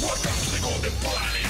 To the Golden Planet.